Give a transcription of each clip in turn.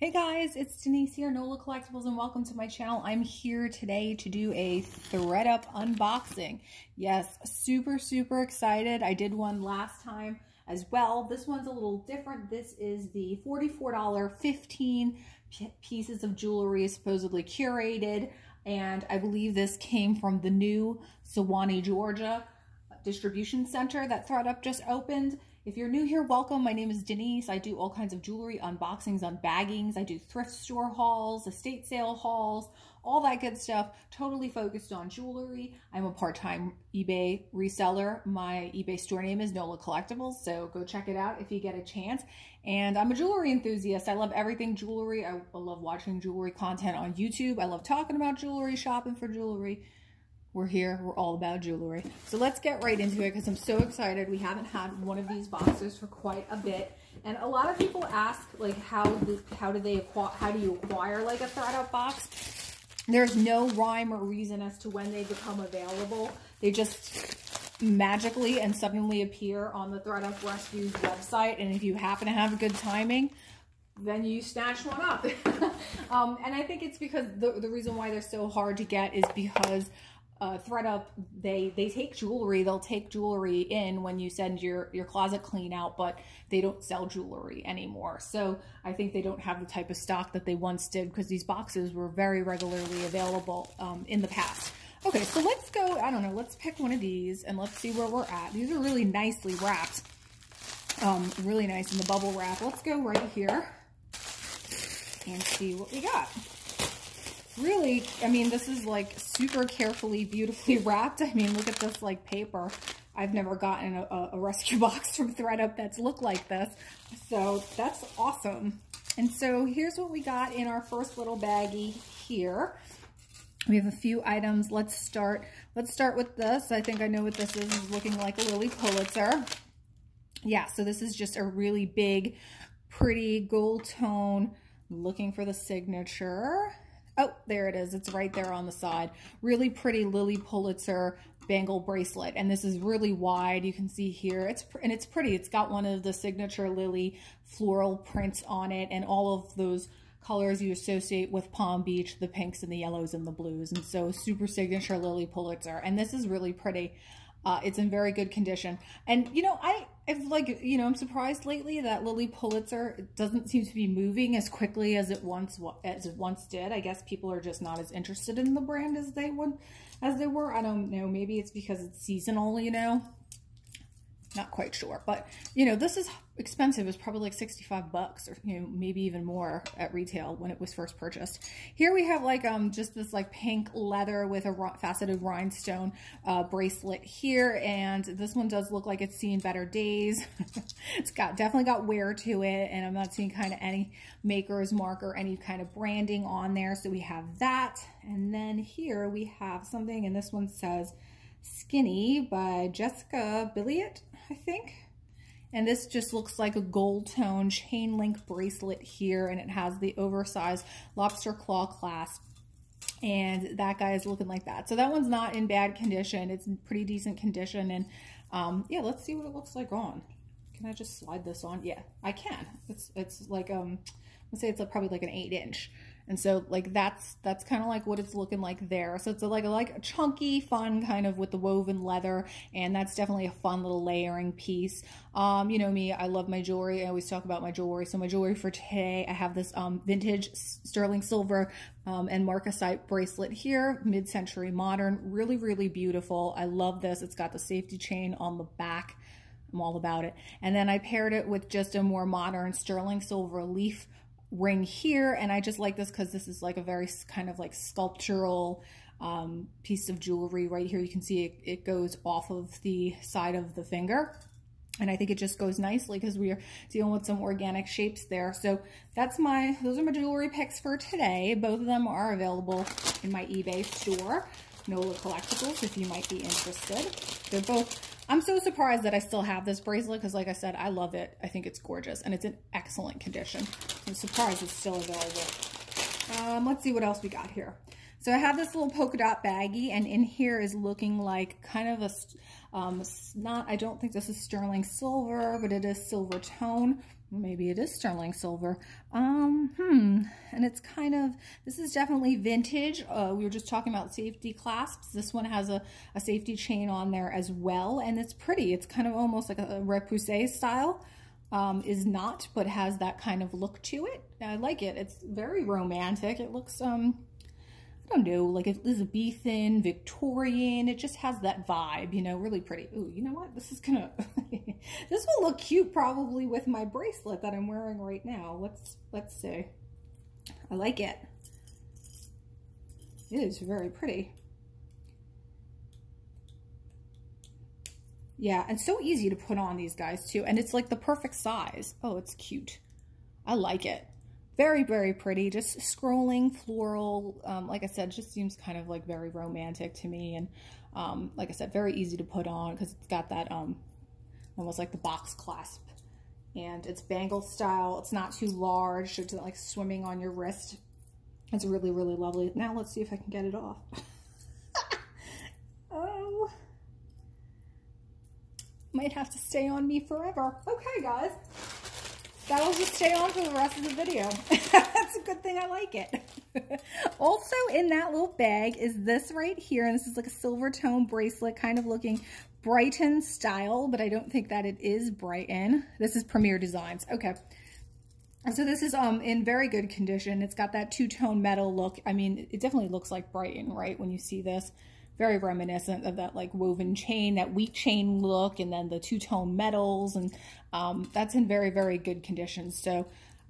Hey guys, it's Denise here, NOLA Collectibles, and welcome to my channel. I'm here today to do a thredUP unboxing. Yes, super, super excited. I did one last time as well. This one's a little different. This is the $44 15 pieces of jewelry supposedly curated, and I believe this came from the new Suwanee, Georgia uh, distribution center that thredUP just opened. If you're new here, welcome. My name is Denise. I do all kinds of jewelry unboxings, unbaggings. I do thrift store hauls, estate sale hauls, all that good stuff. Totally focused on jewelry. I'm a part-time eBay reseller. My eBay store name is NOLA Collectibles, so go check it out if you get a chance. And I'm a jewelry enthusiast. I love everything jewelry. I, I love watching jewelry content on YouTube. I love talking about jewelry, shopping for jewelry we're here. We're all about jewelry. So let's get right into it because I'm so excited. We haven't had one of these boxes for quite a bit. And a lot of people ask, like, how do, how do they how do you acquire, like, a thredUP box? There's no rhyme or reason as to when they become available. They just magically and suddenly appear on the thredUP Rescues website. And if you happen to have a good timing, then you snatch one up. um, and I think it's because the, the reason why they're so hard to get is because uh, thredUP, they they take jewelry. They'll take jewelry in when you send your your closet clean out, but they don't sell jewelry anymore. So I think they don't have the type of stock that they once did because these boxes were very regularly available um, in the past. Okay, so let's go. I don't know. Let's pick one of these and let's see where we're at. These are really nicely wrapped. Um, really nice in the bubble wrap. Let's go right here and see what we got really, I mean, this is like super carefully, beautifully wrapped. I mean, look at this like paper. I've never gotten a, a rescue box from thredUP that's looked like this. So that's awesome. And so here's what we got in our first little baggie here. We have a few items. Let's start. Let's start with this. I think I know what this is. It's looking like a Lilly Pulitzer. Yeah, so this is just a really big, pretty gold tone. looking for the signature. Oh, there it is. It's right there on the side. Really pretty Lilly Pulitzer bangle bracelet. And this is really wide. You can see here. It's And it's pretty. It's got one of the signature Lilly floral prints on it and all of those colors you associate with Palm Beach, the pinks and the yellows and the blues. And so super signature Lilly Pulitzer. And this is really pretty. Uh, it's in very good condition. And, you know, I, if like, you know, I'm surprised lately that Lilly Pulitzer doesn't seem to be moving as quickly as it once, as it once did. I guess people are just not as interested in the brand as they would, as they were. I don't know. Maybe it's because it's seasonal, you know not quite sure. But, you know, this is expensive. It's probably like 65 bucks or, you know, maybe even more at retail when it was first purchased. Here we have like um just this like pink leather with a faceted rhinestone uh, bracelet here. And this one does look like it's seen better days. it's got definitely got wear to it. And I'm not seeing kind of any maker's mark or any kind of branding on there. So we have that. And then here we have something and this one says Skinny by Jessica Billiot, I think. And this just looks like a gold tone chain link bracelet here. And it has the oversized lobster claw clasp. And that guy is looking like that. So that one's not in bad condition. It's in pretty decent condition. And um, yeah, let's see what it looks like on. Can I just slide this on? Yeah, I can. It's it's like, um, let's say it's probably like an eight inch. And so like that's that's kind of like what it's looking like there. So it's a, like a, like a chunky, fun kind of with the woven leather, and that's definitely a fun little layering piece. Um, you know me, I love my jewelry. I always talk about my jewelry. So my jewelry for today, I have this um, vintage sterling silver um, and marcasite bracelet here, mid-century modern, really really beautiful. I love this. It's got the safety chain on the back. I'm all about it. And then I paired it with just a more modern sterling silver leaf ring here. And I just like this because this is like a very kind of like sculptural um, piece of jewelry right here. You can see it, it goes off of the side of the finger. And I think it just goes nicely because we are dealing with some organic shapes there. So that's my, those are my jewelry picks for today. Both of them are available in my eBay store, NOLA Collectibles, if you might be interested. They're both I'm so surprised that I still have this bracelet because like I said, I love it. I think it's gorgeous and it's in excellent condition. I'm surprised it's still available. Um, let's see what else we got here. So I have this little polka dot baggie and in here is looking like kind of a, um, not, I don't think this is sterling silver, but it is silver tone. Maybe it is sterling silver. Um, hmm, and it's kind of, this is definitely vintage. Uh, we were just talking about safety clasps. This one has a, a safety chain on there as well, and it's pretty. It's kind of almost like a, repoussé style. Um, is not, but has that kind of look to it. I like it. It's very romantic. It looks, um, I don't know, like Elizabethan, Victorian. It just has that vibe, you know, really pretty. Ooh, you know what? This is gonna, this will look cute probably with my bracelet that I'm wearing right now. Let's, let's see. I like it. It is very pretty. Yeah, and so easy to put on these guys too. And it's like the perfect size. Oh, it's cute. I like it. Very, very pretty. Just scrolling floral. Um, like I said, just seems kind of like very romantic to me. And um, like I said, very easy to put on because it's got that um, almost like the box clasp. And it's bangle style. It's not too large. It's not like swimming on your wrist. It's really, really lovely. Now let's see if I can get it off. oh. Might have to stay on me forever. Okay, guys that'll just stay on for the rest of the video. That's a good thing I like it. also in that little bag is this right here. And this is like a silver tone bracelet, kind of looking Brighton style, but I don't think that it is Brighton. This is Premier Designs. Okay. So this is um in very good condition. It's got that two-tone metal look. I mean, it definitely looks like Brighton, right, when you see this very reminiscent of that like woven chain, that wheat chain look, and then the two-tone metals, and um, that's in very, very good condition. So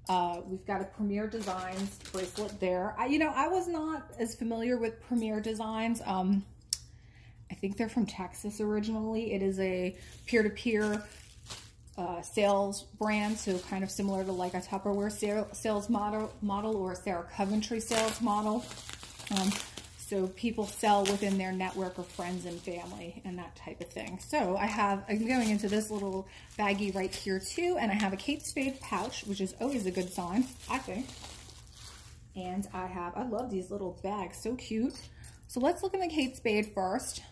uh, we've got a Premier Designs bracelet there. I, you know, I was not as familiar with Premier Designs. Um, I think they're from Texas originally. It is a peer-to-peer -peer, uh, sales brand, so kind of similar to like a Tupperware sales model, model or a Sarah Coventry sales model. Um, so people sell within their network of friends and family and that type of thing. So I have, I'm going into this little baggie right here too, and I have a Kate Spade pouch, which is always a good sign, I think. And I have, I love these little bags, so cute. So let's look in the Kate Spade first.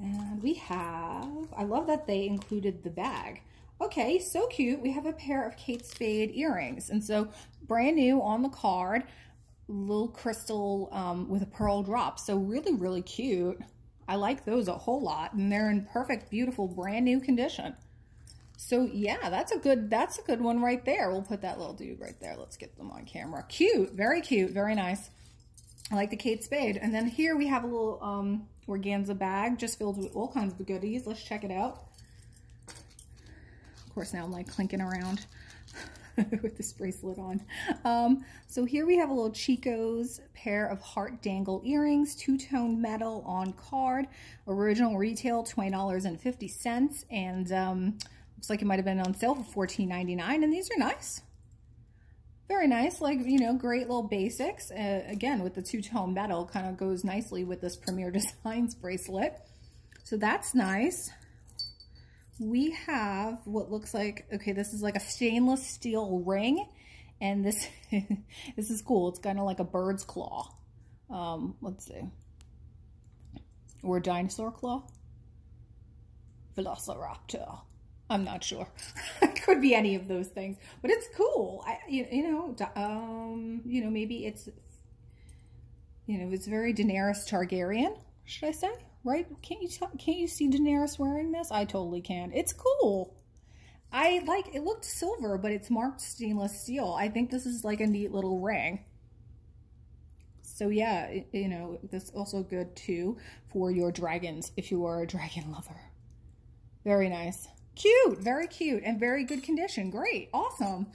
And we have, I love that they included the bag. Okay, so cute. We have a pair of Kate Spade earrings. And so brand new on the card little crystal um, with a pearl drop. So really, really cute. I like those a whole lot and they're in perfect, beautiful, brand new condition. So yeah, that's a good, that's a good one right there. We'll put that little dude right there. Let's get them on camera. Cute, very cute, very nice. I like the Kate Spade. And then here we have a little um, organza bag just filled with all kinds of goodies. Let's check it out. Of course, now I'm like clinking around. with this bracelet on. Um, so here we have a little Chico's pair of heart dangle earrings, two-tone metal on card, original retail $20.50, and um, looks like it might have been on sale for $14.99, and these are nice. Very nice, like, you know, great little basics. Uh, again, with the two-tone metal, kind of goes nicely with this Premier Designs bracelet. So that's nice we have what looks like, okay, this is like a stainless steel ring. And this, this is cool. It's kind of like a bird's claw. Um, let's see. Or a dinosaur claw. Velociraptor. I'm not sure. it could be any of those things, but it's cool. I, you, you know, um, you know, maybe it's, you know, it's very Daenerys Targaryen, should I say? Right? Can't you can't you see Daenerys wearing this? I totally can. It's cool. I like it looked silver, but it's marked stainless steel. I think this is like a neat little ring. So yeah, you know, this also good too for your dragons if you are a dragon lover. Very nice. Cute, very cute and very good condition. Great, awesome.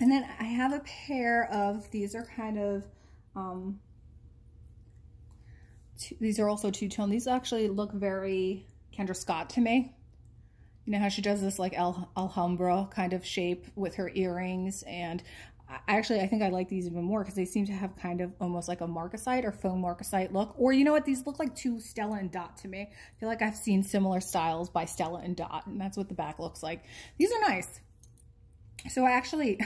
And then I have a pair of, these are kind of um, two, these are also two-tone. These actually look very Kendra Scott to me. You know how she does this like Al Alhambra kind of shape with her earrings and actually I think I like these even more because they seem to have kind of almost like a marcasite or foam marcasite look. Or you know what? These look like two Stella and Dot to me. I feel like I've seen similar styles by Stella and Dot and that's what the back looks like. These are nice. So I actually,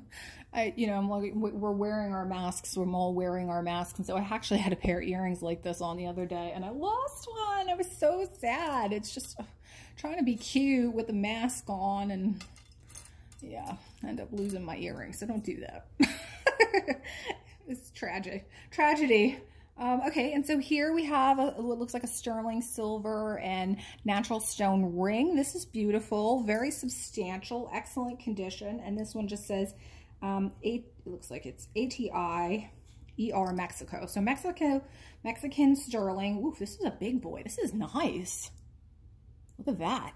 I, you know, I'm like, we're wearing our masks. We're all wearing our masks. And so I actually had a pair of earrings like this on the other day and I lost one. I was so sad. It's just trying to be cute with a mask on and yeah, end up losing my earrings. So don't do that. it's tragic. Tragedy. Um, okay, and so here we have a, what looks like a sterling silver and natural stone ring. This is beautiful, very substantial, excellent condition. And this one just says, um, it looks like it's ATI ER Mexico. So Mexico, Mexican sterling. Ooh, this is a big boy. This is nice. Look at that.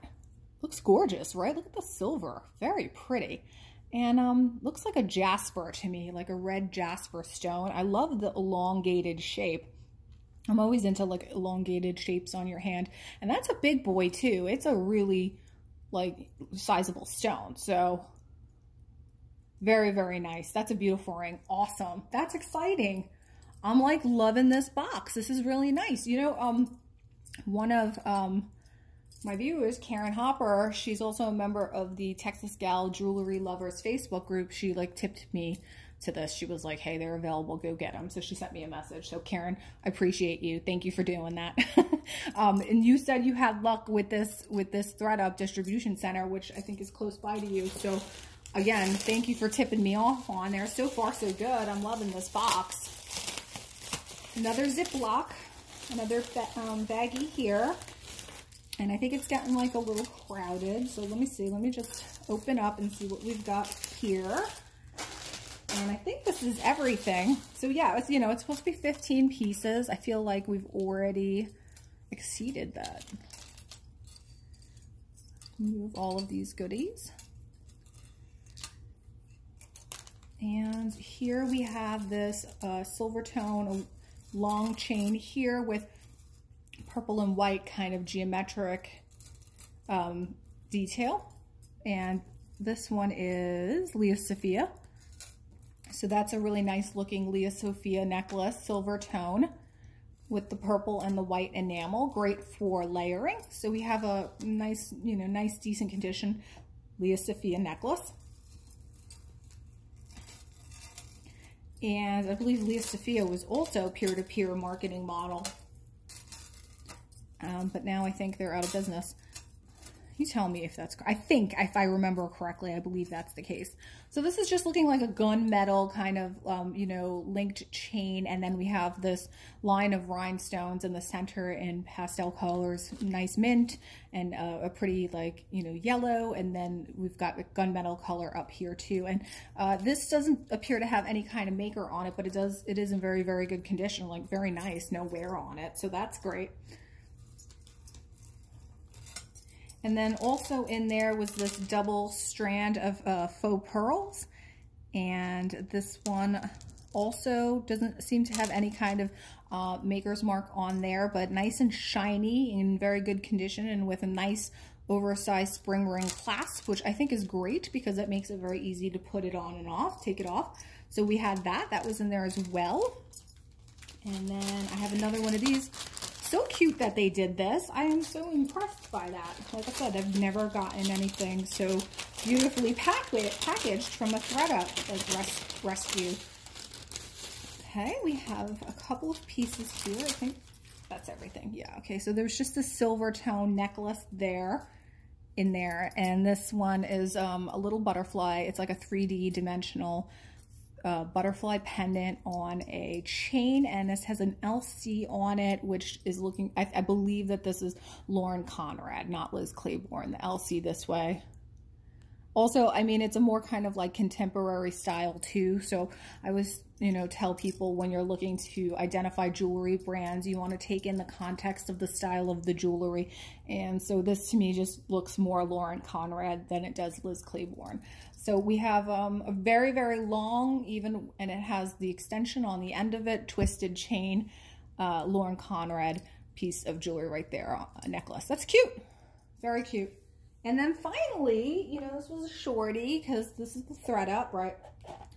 Looks gorgeous, right? Look at the silver. Very pretty. And um, looks like a jasper to me, like a red jasper stone. I love the elongated shape. I'm always into like elongated shapes on your hand. And that's a big boy too. It's a really like sizable stone. So very, very nice. That's a beautiful ring. Awesome. That's exciting. I'm like loving this box. This is really nice. You know, um, one of um, my viewers, Karen Hopper, she's also a member of the Texas Gal Jewelry Lovers Facebook group. She like tipped me to this. She was like, hey, they're available. Go get them. So she sent me a message. So Karen, I appreciate you. Thank you for doing that. um, and you said you had luck with this, with this thredUP distribution center, which I think is close by to you. So again, thank you for tipping me off on there. So far, so good. I'm loving this box. Another Ziploc, another um, baggie here. And I think it's getting like a little crowded. So let me see. Let me just open up and see what we've got here. And I think this is everything. So yeah, it's, you know, it's supposed to be 15 pieces. I feel like we've already exceeded that. Move all of these goodies. And here we have this uh, silver tone long chain here with purple and white kind of geometric um, detail. And this one is Lia Sophia. So that's a really nice looking Lia Sophia necklace, silver tone with the purple and the white enamel. Great for layering. So we have a nice, you know, nice decent condition Lia Sophia necklace. And I believe Lia Sophia was also peer-to-peer -peer marketing model um, but now I think they're out of business. You tell me if that's, I think, if I remember correctly, I believe that's the case. So this is just looking like a gunmetal kind of, um, you know, linked chain. And then we have this line of rhinestones in the center in pastel colors, nice mint and uh, a pretty like, you know, yellow. And then we've got a gunmetal color up here too. And uh, this doesn't appear to have any kind of maker on it, but it does, it is in very, very good condition, like very nice, no wear on it. So that's great. And then also in there was this double strand of uh, faux pearls. And this one also doesn't seem to have any kind of uh, maker's mark on there, but nice and shiny in very good condition and with a nice oversized spring ring clasp, which I think is great because it makes it very easy to put it on and off, take it off. So we had that, that was in there as well. And then I have another one of these so cute that they did this. I am so impressed by that. Like I said, I've never gotten anything so beautifully packaged from a ThredUp like res rescue. Okay, we have a couple of pieces here. I think that's everything. Yeah, okay, so there's just a silver tone necklace there in there. And this one is um, a little butterfly. It's like a 3D dimensional uh, butterfly pendant on a chain and this has an LC on it which is looking I, I, believe that this is Lauren Conrad not Liz Claiborne the LC this way. Also I mean it's a more kind of like contemporary style too. So I was you know tell people when you're looking to identify jewelry brands you want to take in the context of the style of the jewelry. And so this to me just looks more Lauren Conrad than it does Liz Claiborne so we have um, a very, very long, even, and it has the extension on the end of it, twisted chain, uh, Lauren Conrad piece of jewelry right there, a necklace. That's cute. Very cute. And then finally, you know, this was a shorty because this is the thredUP, right?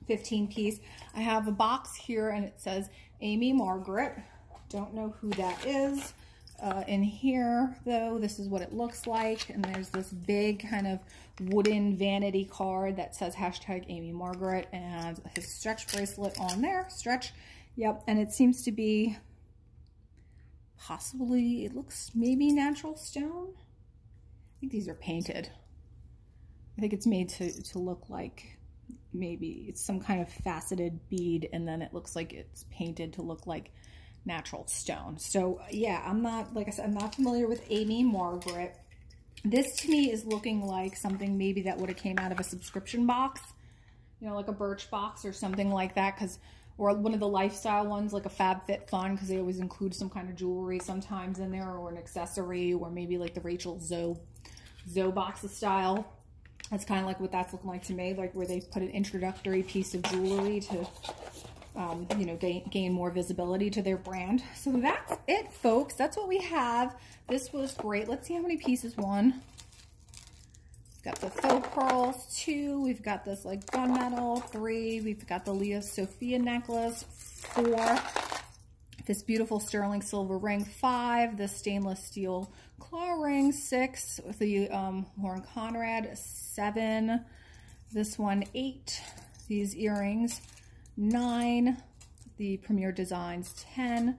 15 piece. I have a box here and it says Amy Margaret. Don't know who that is. Uh, in here, though, this is what it looks like. And there's this big kind of wooden vanity card that says hashtag Amy Margaret and his stretch bracelet on there. Stretch. Yep. And it seems to be possibly, it looks maybe natural stone. I think these are painted. I think it's made to, to look like maybe it's some kind of faceted bead and then it looks like it's painted to look like natural stone. So yeah, I'm not, like I said, I'm not familiar with Amy Margaret. This to me is looking like something maybe that would have came out of a subscription box, you know, like a Birchbox or something like that. Cause, or one of the lifestyle ones, like a FabFitFun, because they always include some kind of jewelry sometimes in there or an accessory or maybe like the Rachel Zoe, Zoe box style. That's kind of like what that's looking like to me, like where they put an introductory piece of jewelry to, um, you know, gain, gain more visibility to their brand. So that's it, folks. That's what we have. This was great. Let's see how many pieces. One. We've got the faux pearls, two. We've got this like gunmetal, three. We've got the Lia Sophia necklace, four this beautiful sterling silver ring, five, the stainless steel claw ring, six, the um, Lauren Conrad, seven, this one, eight, these earrings, nine, the Premier Designs, 10,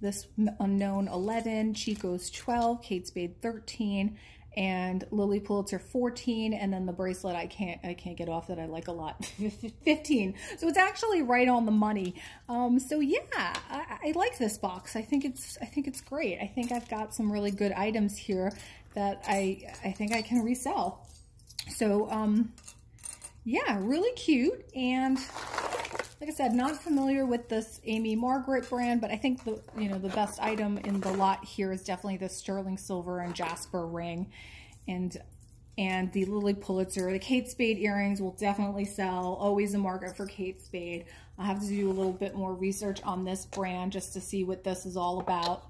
this unknown 11, Chico's 12, Kate Spade 13, and Lilly Pulitzer 14 and then the bracelet I can't I can't get off that I like a lot 15 so it's actually right on the money. Um, so yeah I, I, like this box. I think it's I think it's great. I think I've got some really good items here that I I think I can resell. So um yeah really cute and like I said, not familiar with this Amy Margaret brand, but I think the you know the best item in the lot here is definitely the sterling silver and jasper ring, and and the Lilly Pulitzer. The Kate Spade earrings will definitely sell. Always a market for Kate Spade. I'll have to do a little bit more research on this brand just to see what this is all about.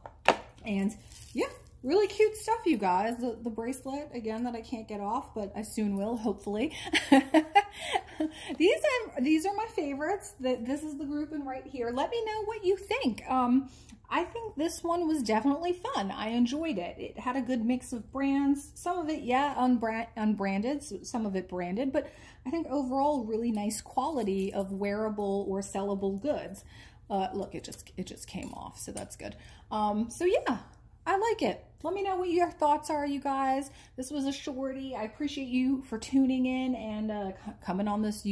And yeah, really cute stuff, you guys. The, the bracelet, again, that I can't get off, but I soon will, hopefully. these are these are my favorites. This is the grouping right here. Let me know what you think. Um, I think this one was definitely fun. I enjoyed it. It had a good mix of brands. Some of it, yeah, unbrand unbranded, some of it branded, but I think overall really nice quality of wearable or sellable goods. Uh, look, it just it just came off, so that's good. Um, so yeah, I like it. Let me know what your thoughts are, you guys. This was a shorty. I appreciate you for tuning in and uh, coming on this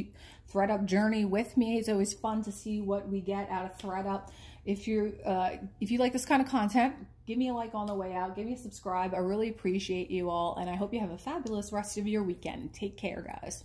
thredUP journey with me. It's always fun to see what we get out of ThredUp. If you uh, if you like this kind of content, give me a like on the way out. Give me a subscribe. I really appreciate you all, and I hope you have a fabulous rest of your weekend. Take care, guys.